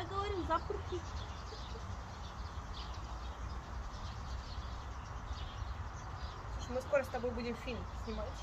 Я говорю, запрыгни. Мы скоро с тобой будем фильм снимать.